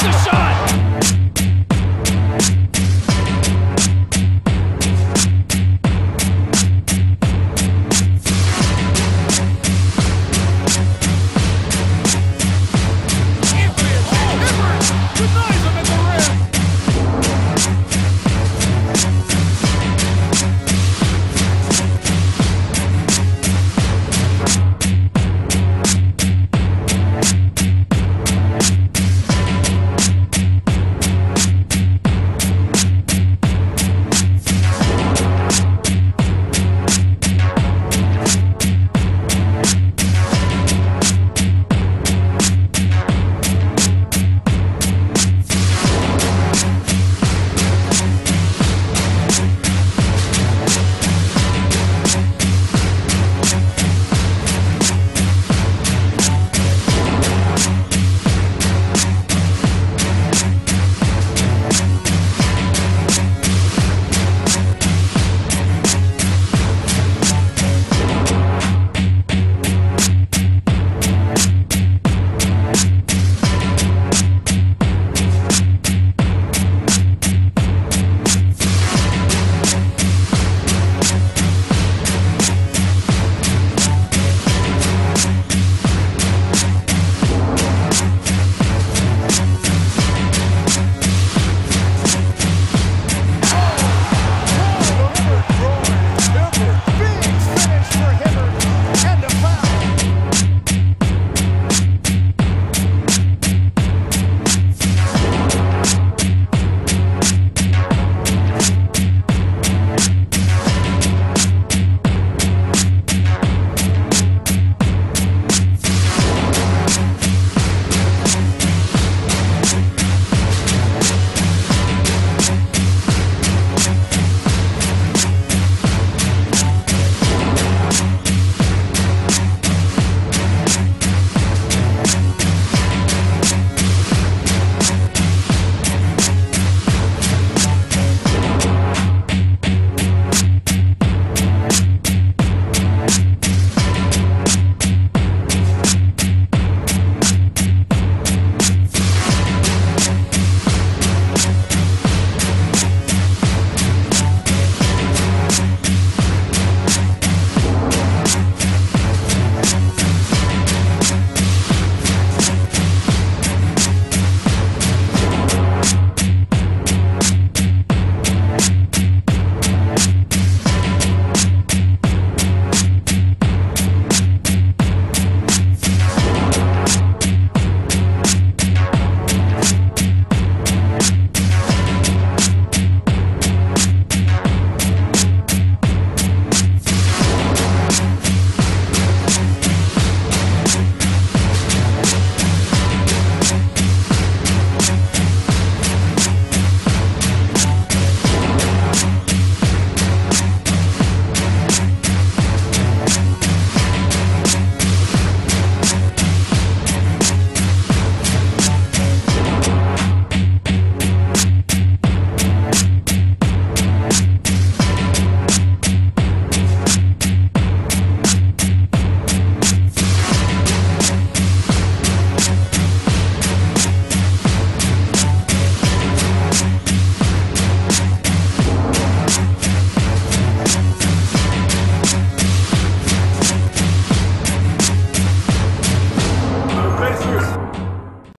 That's a shot!